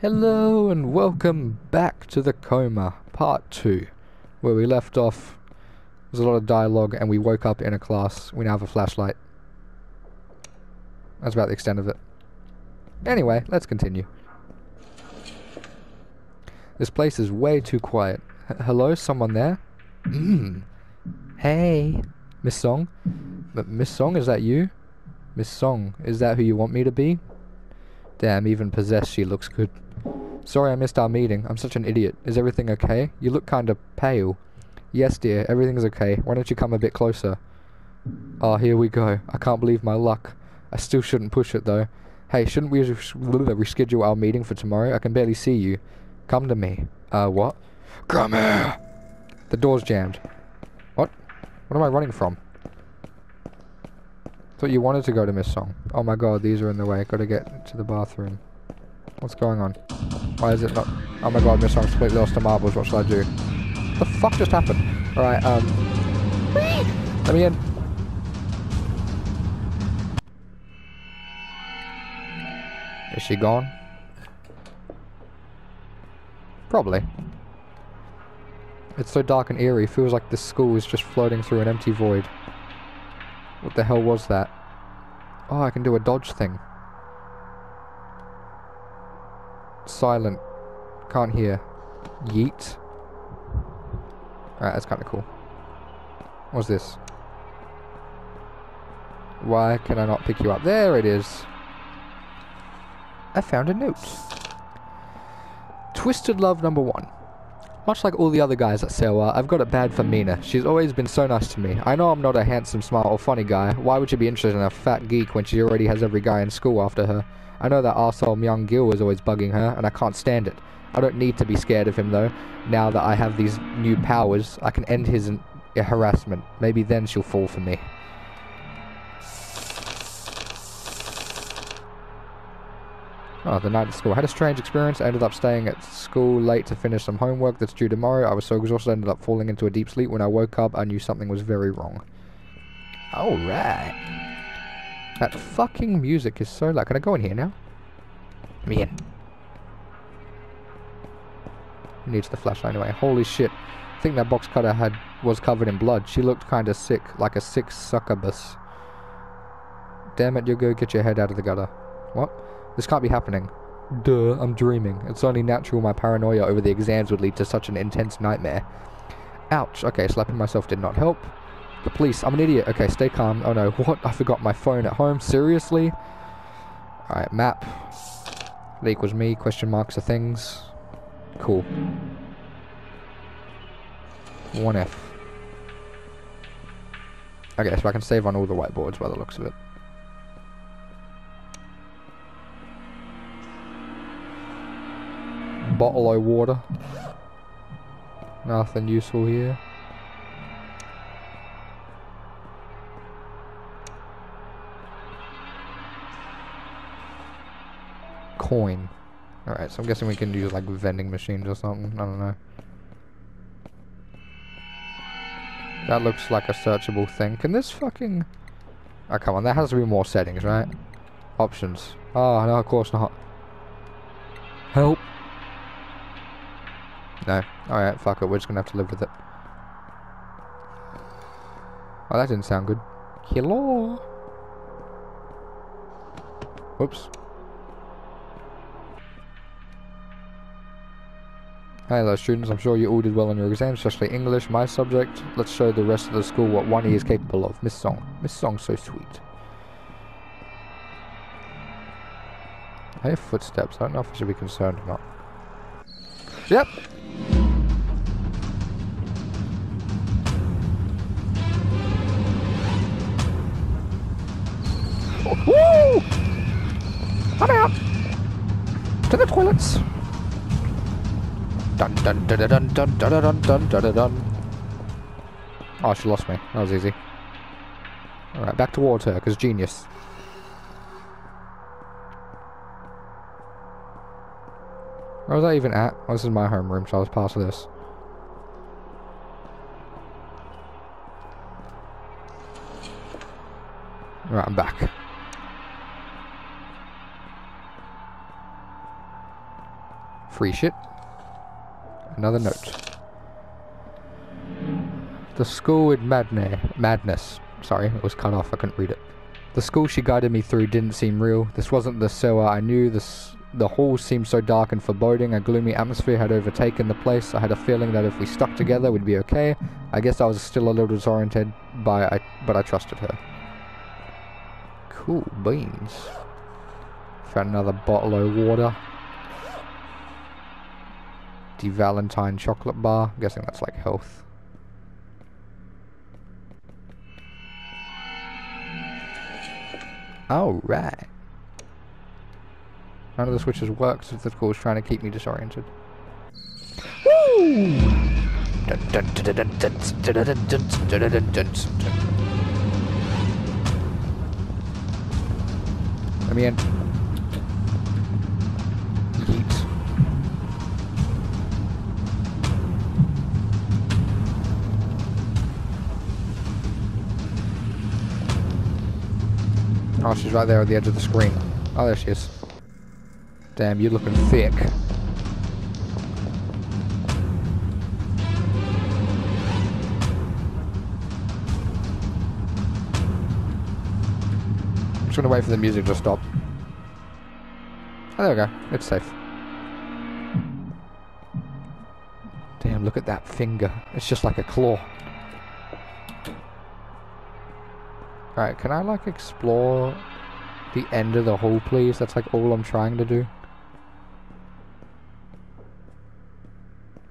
Hello and welcome back to the coma, part 2, where we left off. There's a lot of dialogue and we woke up in a class. We now have a flashlight. That's about the extent of it. Anyway, let's continue. This place is way too quiet. H hello, someone there? Mm. Hey, Miss Song? Miss Song, is that you? Miss Song, is that who you want me to be? Damn, even possessed she looks good. Sorry I missed our meeting. I'm such an idiot. Is everything okay? You look kinda pale. Yes, dear, everything's okay. Why don't you come a bit closer? Oh, here we go. I can't believe my luck. I still shouldn't push it, though. Hey, shouldn't we reschedule our meeting for tomorrow? I can barely see you. Come to me. Uh, what? Come here! The door's jammed. What? What am I running from? Thought you wanted to go to Miss Song. Oh my god, these are in the way. Gotta get to the bathroom. What's going on? Why is it not? Oh my god, Miss Song's completely lost to marbles. What shall I do? What the fuck just happened? Alright, um... Let me in. Is she gone? Probably. It's so dark and eerie, feels like this school is just floating through an empty void. What the hell was that? Oh, I can do a dodge thing. Silent. Can't hear. Yeet. Alright, that's kind of cool. What's this? Why can I not pick you up? There it is. I found a note. Twisted Love number one. Much like all the other guys at Sewha, I've got it bad for Mina. She's always been so nice to me. I know I'm not a handsome, smart, or funny guy. Why would she be interested in a fat geek when she already has every guy in school after her? I know that arsehole Myung Gil is always bugging her, and I can't stand it. I don't need to be scared of him, though. Now that I have these new powers, I can end his harassment. Maybe then she'll fall for me. Oh, the night at school. I had a strange experience. I ended up staying at school late to finish some homework that's due tomorrow. I was so exhausted I ended up falling into a deep sleep. When I woke up, I knew something was very wrong. Alright. That fucking music is so loud. Can I go in here now? Let me in. Who needs the flashlight anyway? Holy shit. I think that box cutter had was covered in blood. She looked kinda sick, like a sick succubus. Damn it, you go get your head out of the gutter. What? This can't be happening. Duh, I'm dreaming. It's only natural my paranoia over the exams would lead to such an intense nightmare. Ouch. Okay, slapping myself did not help. The police. I'm an idiot. Okay, stay calm. Oh no, what? I forgot my phone at home. Seriously? Alright, map. Leak was me. Question marks are things. Cool. 1F. Okay, so I can save on all the whiteboards by the looks of it. Bottle of water. Nothing useful here. Coin. Alright, so I'm guessing we can use like vending machines or something. I don't know. That looks like a searchable thing. Can this fucking... Oh, come on. There has to be more settings, right? Options. Oh, no, of course not. Help. No. Alright, fuck it. We're just gonna have to live with it. Oh, that didn't sound good. Hello? Whoops. Hello students, I'm sure you all did well on your exams, especially English, my subject. Let's show the rest of the school what one E is capable of. Miss Song. Miss Song's so sweet. I hear footsteps. I don't know if I should be concerned or not. Yep, Woo! I'm out! To the toilets! Dun dun dun dun dun dun dun dun dun dun Oh, she lost me. That was easy. Alright, back towards her, because genius. Where was I even at? Oh, this is my homeroom, so I was past this. Alright, I'm back. Free shit. Another note. The school in Madne Madness. Sorry, it was cut off. I couldn't read it. The school she guided me through didn't seem real. This wasn't the sewer I knew. This the hall seemed so dark and foreboding. A gloomy atmosphere had overtaken the place. I had a feeling that if we stuck together, we'd be okay. I guess I was still a little disoriented, by I, but I trusted her. Cool beans. Found another bottle of water. The Valentine chocolate bar. I'm guessing that's like health. Alright. None of the switches worked if the was trying to keep me disoriented. Woo! Let me in. Yeet. Oh, she's right there at the edge of the screen. Oh, there she is. Damn, you're looking thick. I'm just gonna wait for the music to stop. Oh, there we go. It's safe. Damn, look at that finger. It's just like a claw. Alright, can I like explore the end of the hall please? That's like all I'm trying to do.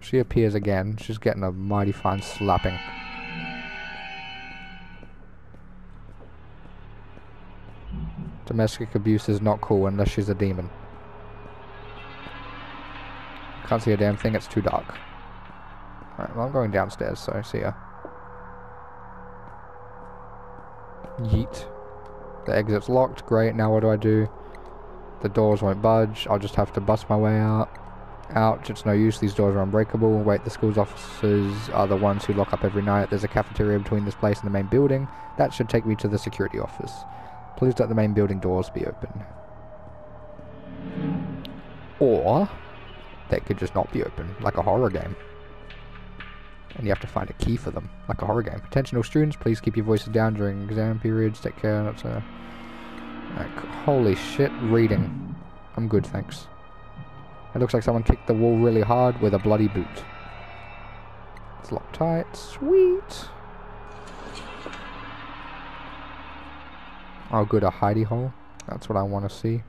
She appears again. She's getting a mighty fine slapping. Domestic abuse is not cool unless she's a demon. Can't see a damn thing, it's too dark. Alright, well I'm going downstairs, so I see ya. Yeet. The exit's locked. Great. Now what do I do? The doors won't budge. I'll just have to bust my way out. Ouch, it's no use. These doors are unbreakable. Wait, the school's officers are the ones who lock up every night. There's a cafeteria between this place and the main building. That should take me to the security office. Please let the main building doors be open. Or, they could just not be open, like a horror game and you have to find a key for them, like a horror game. Attention all students, please keep your voices down during exam periods, take care, that's a... Like, holy shit, reading. I'm good, thanks. It looks like someone kicked the wall really hard with a bloody boot. It's locked tight, sweet! Oh good, a hidey hole. That's what I want to see.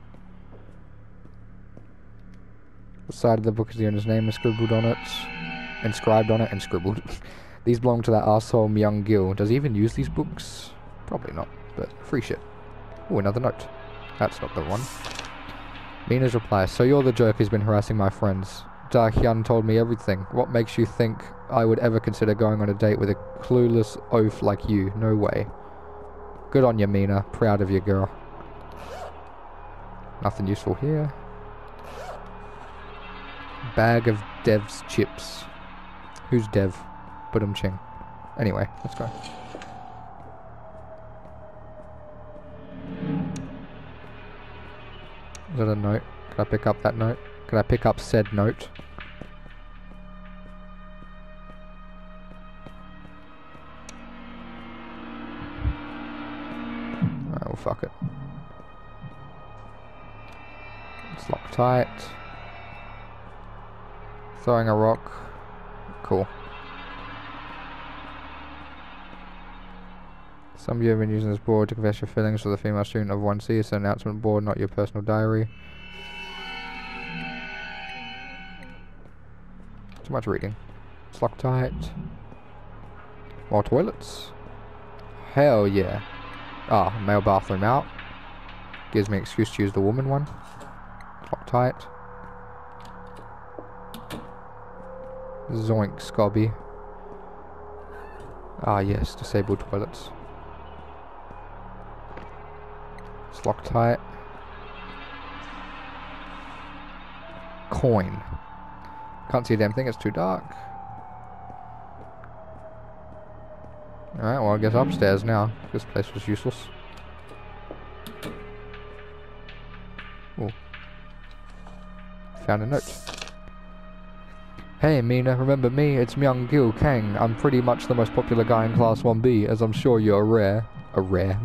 The side of the book is the owner's name is scribbled on it inscribed on it and scribbled. these belong to that asshole Myung Gil. Does he even use these books? Probably not, but free shit. Oh, another note. That's not the one. Mina's reply, so you're the jerk who's been harassing my friends. Da Hyun told me everything. What makes you think I would ever consider going on a date with a clueless oaf like you? No way. Good on you, Mina. Proud of you, girl. Nothing useful here. Bag of Dev's chips. Who's Dev? Budum Ching. Anyway, let's go. Is that a note? Can I pick up that note? Can I pick up said note? Oh, fuck it. It's locked tight. Throwing a rock. Cool. Some of you have been using this board to confess your feelings for the female student of 1C. It's an announcement board, not your personal diary. Too much reading. It's locked tight. More toilets. Hell yeah. Ah, oh, male bathroom out. Gives me an excuse to use the woman one. Locked tight. Zoink, Scooby. Ah yes, disabled toilets. Tight. Coin. Can't see a damn thing, it's too dark. Alright, well I guess upstairs now. This place was useless. Ooh. Found a note. Hey Mina, remember me? It's Myung Gil Kang. I'm pretty much the most popular guy in Class 1B, as I'm sure you're. A rare.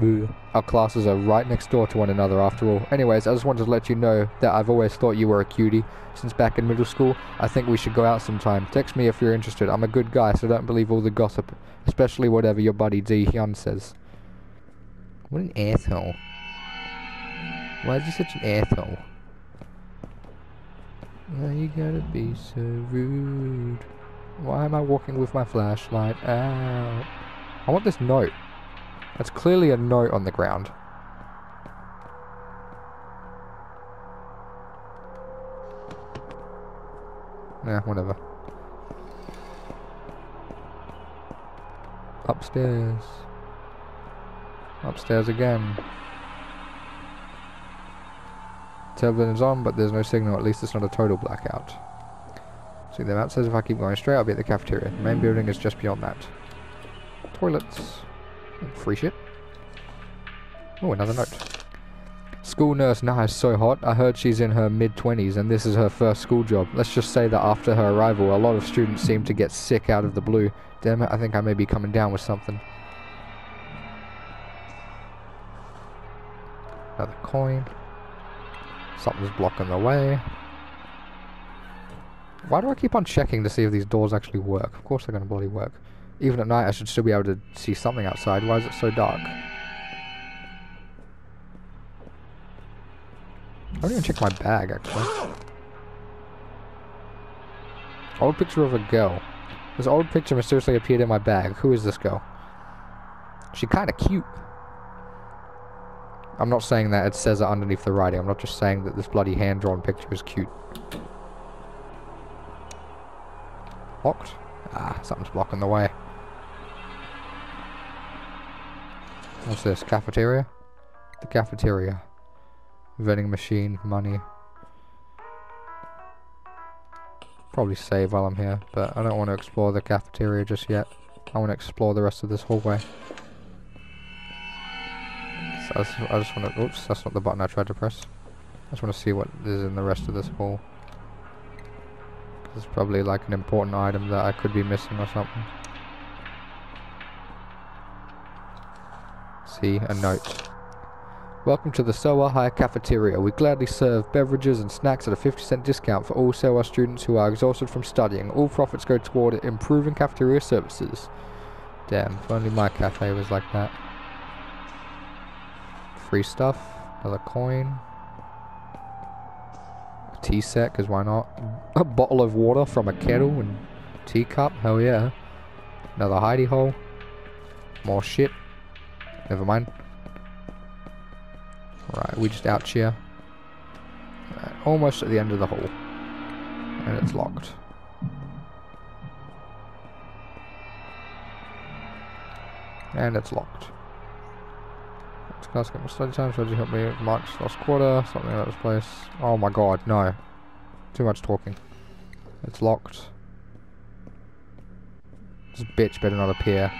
Our classes are right next door to one another after all. Anyways, I just wanted to let you know that I've always thought you were a cutie. Since back in middle school, I think we should go out sometime. Text me if you're interested. I'm a good guy, so don't believe all the gossip. Especially whatever your buddy Ji Hyun says. What an asshole. Why is he such an asshole? Why you gotta be so rude? Why am I walking with my flashlight out? I want this note. That's clearly a note on the ground. Yeah, whatever. Upstairs. Upstairs again. Is on, but there's no signal. At least it's not a total blackout. See, the map says if I keep going straight, I'll be at the cafeteria. The main building is just beyond that. Toilets. Oh, free shit. Oh, another note. School nurse now is so hot. I heard she's in her mid-20s and this is her first school job. Let's just say that after her arrival, a lot of students seem to get sick out of the blue. Damn it, I think I may be coming down with something. Another coin. Something's blocking the way. Why do I keep on checking to see if these doors actually work? Of course they're going to bloody work. Even at night I should still be able to see something outside. Why is it so dark? I don't even check my bag, actually. Old picture of a girl. This old picture mysteriously appeared in my bag. Who is this girl? She kinda cute. I'm not saying that it says it underneath the writing. I'm not just saying that this bloody hand-drawn picture is cute. Locked? Ah, something's blocking the way. What's this? Cafeteria? The cafeteria. Vending machine, money. Probably save while I'm here, but I don't want to explore the cafeteria just yet. I want to explore the rest of this hallway. I just, I just want to... Oops, that's not the button I tried to press. I just want to see what is in the rest of this hall. It's probably like an important item that I could be missing or something. See, a note. Welcome to the Sewha High Cafeteria. We gladly serve beverages and snacks at a 50 cent discount for all Sewha students who are exhausted from studying. All profits go toward improving cafeteria services. Damn, if only my cafe was like that. Free stuff. Another coin. A tea set, because why not? A bottle of water from a kettle and teacup. Hell yeah. Another hidey hole. More shit. Never mind. Right, we just out here. Right, almost at the end of the hall. And it's locked. And it's locked. Let's get my study time, so you help me march last quarter, something about this place. Oh my god, no. Too much talking. It's locked. This bitch better not appear.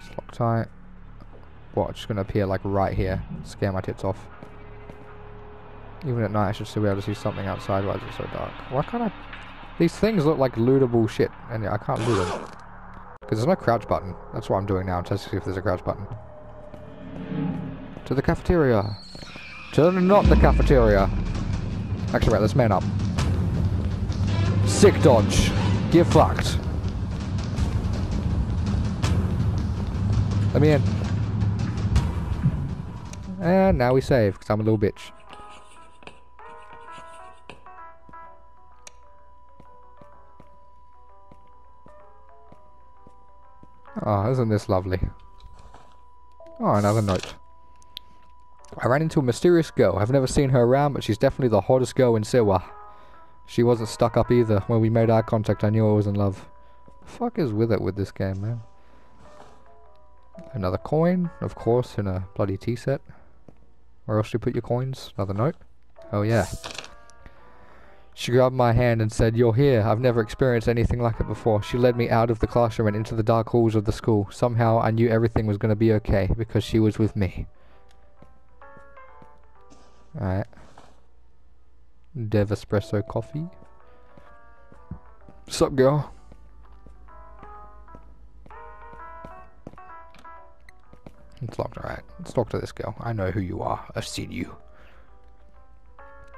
It's locked tight. What, just gonna appear like right here. Scare my tits off. Even at night I should still be able to see something outside, why is it so dark? Why can't I... These things look like lootable shit, and yeah, I can't loot them. Because there's no crouch button. That's what I'm doing now, test to see if there's a crouch button. To the cafeteria. To not the cafeteria. Actually, right, let's man up. Sick dodge. Get fucked. Let me in. And now we save, because I'm a little bitch. Oh, isn't this lovely? Oh, another note. I ran into a mysterious girl. I've never seen her around, but she's definitely the hottest girl in Sewha. She wasn't stuck up either. When we made eye contact, I knew I was in love. The fuck is with it with this game, man? Another coin, of course, in a bloody tea set. Where else do you put your coins? Another note? Oh yeah. She grabbed my hand and said, You're here. I've never experienced anything like it before. She led me out of the classroom and into the dark halls of the school. Somehow I knew everything was going to be okay because she was with me. Alright. Dev Espresso coffee. Sup, girl? It's locked, alright. Let's talk to this girl. I know who you are. I've seen you.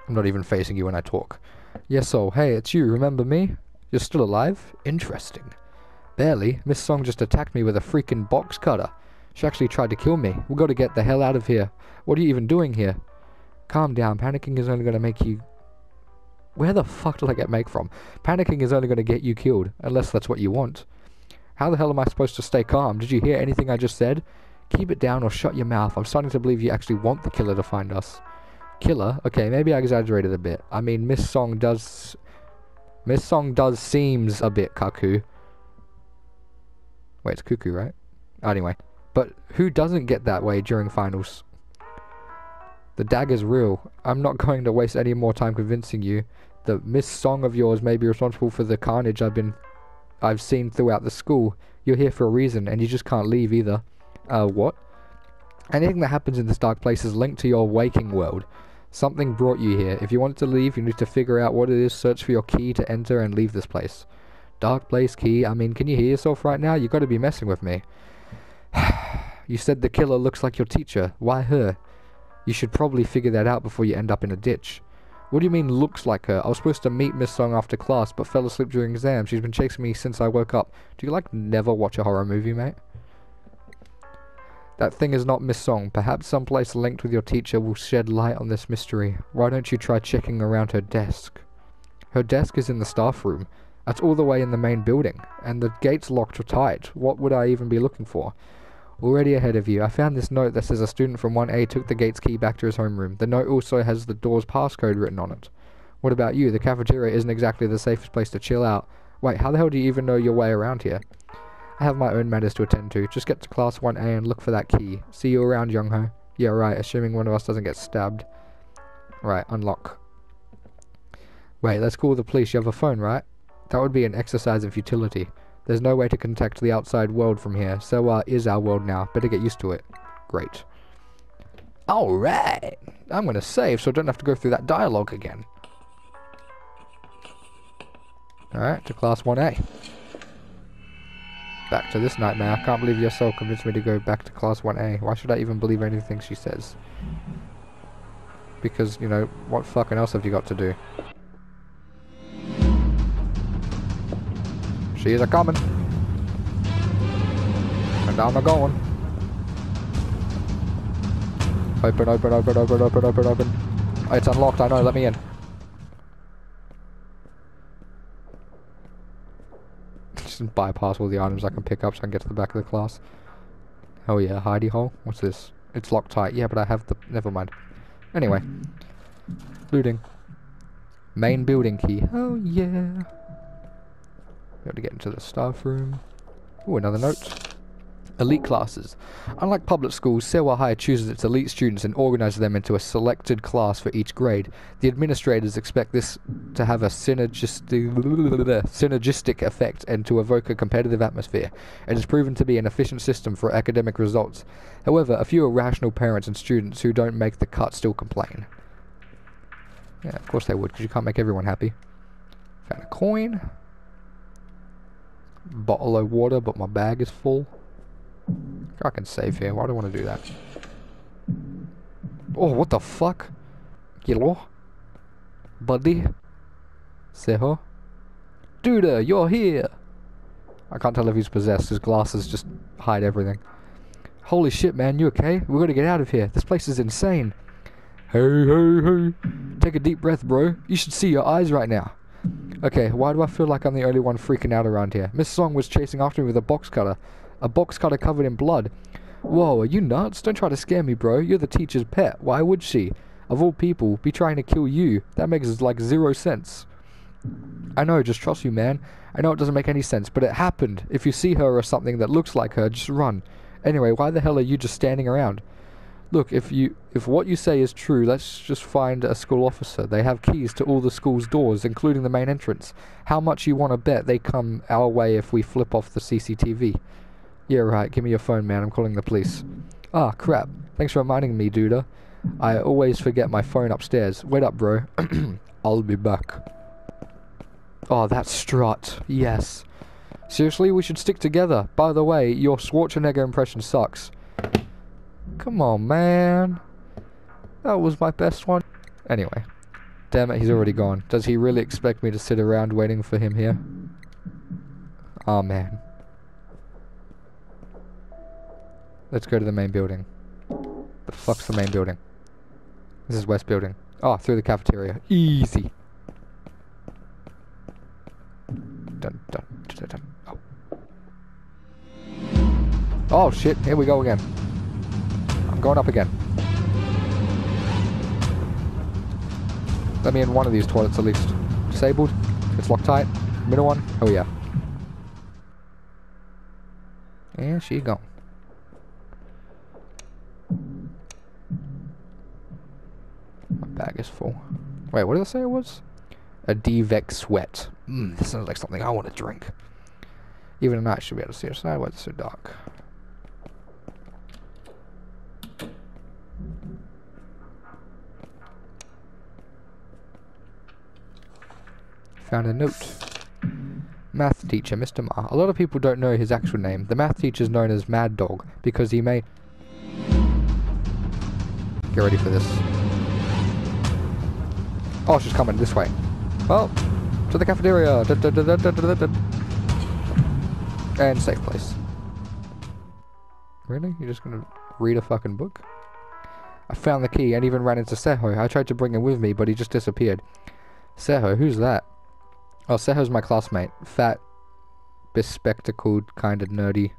I'm not even facing you when I talk. Yes, so, hey, it's you. Remember me? You're still alive? Interesting. Barely. Miss Song just attacked me with a freaking box cutter. She actually tried to kill me. We gotta get the hell out of here. What are you even doing here? Calm down. Panicking is only gonna make you... Where the fuck did I get make from? Panicking is only gonna get you killed, unless that's what you want. How the hell am I supposed to stay calm? Did you hear anything I just said? Keep it down or shut your mouth. I'm starting to believe you actually want the killer to find us. Killer? Okay, maybe I exaggerated a bit. I mean, Miss Song does... Miss Song does seems a bit cuckoo. Wait, it's cuckoo, right? Anyway. But who doesn't get that way during finals? The dagger's real. I'm not going to waste any more time convincing you. The Miss Song of yours may be responsible for the carnage I've been... I've seen throughout the school. You're here for a reason, and you just can't leave either. Uh, what? Anything that happens in this dark place is linked to your waking world. Something brought you here. If you want to leave, you need to figure out what it is, search for your key to enter and leave this place. Dark place key? I mean, can you hear yourself right now? You gotta be messing with me. you said the killer looks like your teacher. Why her? You should probably figure that out before you end up in a ditch. What do you mean looks like her? I was supposed to meet Miss Song after class, but fell asleep during exam. She's been chasing me since I woke up. Do you like never watch a horror movie, mate? That thing is not Miss Song. Perhaps someplace linked with your teacher will shed light on this mystery. Why don't you try checking around her desk? Her desk is in the staff room. That's all the way in the main building, and the gate's locked tight. What would I even be looking for? Already ahead of you, I found this note that says a student from 1A took the gate's key back to his homeroom. The note also has the door's passcode written on it. What about you? The cafeteria isn't exactly the safest place to chill out. Wait, how the hell do you even know your way around here? I have my own matters to attend to. Just get to class 1A and look for that key. See you around, Young-ho. Yeah, right, assuming one of us doesn't get stabbed. Right, unlock. Wait, let's call the police. You have a phone, right? That would be an exercise in futility. There's no way to contact the outside world from here. So, uh, is our world now. Better get used to it. Great. Alright! I'm gonna save so I don't have to go through that dialogue again. Alright, to class 1A back to this nightmare. I can't believe your soul convinced me to go back to class 1A. Why should I even believe anything she says? Because, you know, what fucking else have you got to do? She is a coming. And down I'm going. Open, open, open, open, open, open, open. It's unlocked, I know, let me in. just bypass all the items I can pick up so I can get to the back of the class. Oh yeah, hidey hole. What's this? It's locked tight. Yeah, but I have the... Never mind. Anyway. Looting. Main building key. Oh yeah. Got to get into the staff room. Oh, another note. Elite classes. Unlike public schools, Sewha High chooses its elite students and organizes them into a selected class for each grade. The administrators expect this to have a synergistic, synergistic effect and to evoke a competitive atmosphere. It has proven to be an efficient system for academic results. However, a few irrational parents and students who don't make the cut still complain. Yeah, of course they would, because you can't make everyone happy. Found a coin. Bottle of water, but my bag is full. I can save here. Why do I want to do that? Oh, what the fuck? Hello? Buddy? Seho? Duda, uh, you're here! I can't tell if he's possessed. His glasses just hide everything. Holy shit, man. You okay? we got to get out of here. This place is insane. Hey, hey, hey. Take a deep breath, bro. You should see your eyes right now. Okay, why do I feel like I'm the only one freaking out around here? Miss Song was chasing after me with a box cutter. A box cutter covered in blood. Whoa, are you nuts? Don't try to scare me, bro. You're the teacher's pet. Why would she? Of all people, be trying to kill you. That makes like zero sense. I know, just trust you, man. I know it doesn't make any sense, but it happened. If you see her or something that looks like her, just run. Anyway, why the hell are you just standing around? Look, if you if what you say is true, let's just find a school officer. They have keys to all the school's doors, including the main entrance. How much you want to bet they come our way if we flip off the CCTV? Yeah, right. Give me your phone, man. I'm calling the police. Ah, crap. Thanks for reminding me, Duda. I always forget my phone upstairs. Wait up, bro. I'll be back. Oh, that strut. Yes. Seriously, we should stick together. By the way, your Schwarzenegger impression sucks. Come on, man. That was my best one. Anyway. Damn it, he's already gone. Does he really expect me to sit around waiting for him here? Oh, man. Let's go to the main building. The fuck's the main building? This is West Building. Oh, through the cafeteria. Easy. Dun, dun, dun. Oh. oh shit, here we go again. Going up again. Let me in one of these toilets at least. Disabled. It's locked tight. Middle one. Oh yeah. And she gone. My bag is full. Wait, what did I say it was? A D-Vex sweat. Mmm, this sounds like something I want to drink. Even at night, should be able to see outside. Why it's so dark? Found a note. Math teacher, Mr. Ma. A lot of people don't know his actual name. The math teacher is known as Mad Dog because he may... Get ready for this. Oh, she's coming this way. Well, to the cafeteria. Da, da, da, and safe place. Really? You're just gonna read a fucking book? I found the key and even ran into Seho. I tried to bring him with me, but he just disappeared. Seho, who's that? Oh, Seho's my classmate. Fat, bespectacled, kind of nerdy.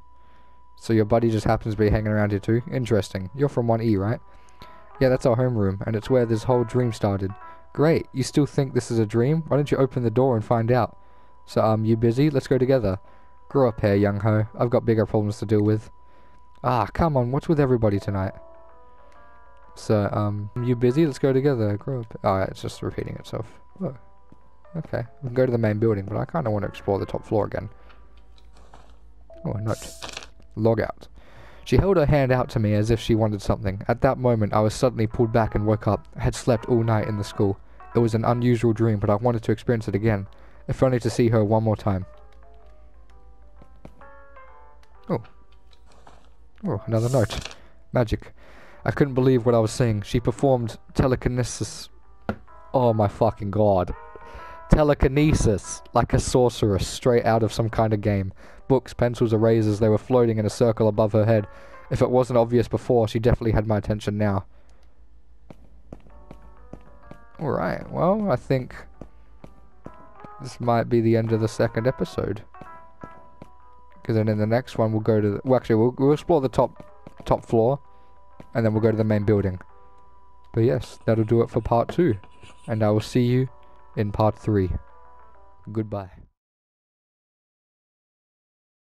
So your buddy just happens to be hanging around here too? Interesting. You're from 1E, right? Yeah, that's our homeroom, and it's where this whole dream started. Great, you still think this is a dream? Why don't you open the door and find out? So, um, you busy? Let's go together. Grow up here, Young-ho. I've got bigger problems to deal with. Ah, come on, what's with everybody tonight? So, um, you busy? Let's go together. Grow up. Oh, it's just repeating itself. Oh, okay. We can go to the main building, but I kind of want to explore the top floor again. Oh, note. Log out. She held her hand out to me as if she wanted something. At that moment, I was suddenly pulled back and woke up. I had slept all night in the school. It was an unusual dream, but I wanted to experience it again, if only to see her one more time. Oh. Oh, another note. Magic. I couldn't believe what I was seeing. She performed telekinesis. Oh my fucking god. Telekinesis, like a sorceress, straight out of some kind of game. Books, pencils, erasers, they were floating in a circle above her head. If it wasn't obvious before, she definitely had my attention now. Alright, well, I think this might be the end of the second episode. Because then in the next one we'll go to... The, well, actually, we'll, we'll explore the top top floor. And then we'll go to the main building. But yes, that'll do it for part two. And I will see you in part three. Goodbye.